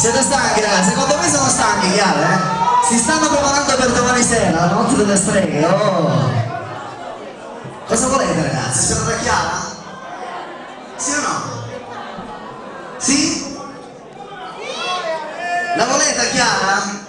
Chiara, secondo me sono stanchi, Chiara, eh? Si stanno preparando per domani sera, la notte delle streghe, oh! Cosa volete ragazzi? Siete da Chiara? Sì o no? Sì? La volete Chiara?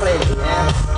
place, man.